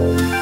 you